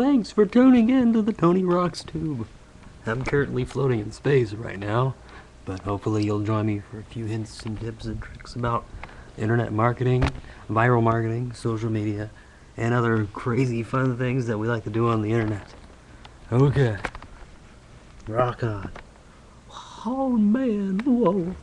thanks for tuning in to the Tony Rocks Tube. I'm currently floating in space right now, but hopefully you'll join me for a few hints and tips and tricks about internet marketing, viral marketing, social media, and other crazy fun things that we like to do on the internet. Okay. Rock on. Oh man, whoa.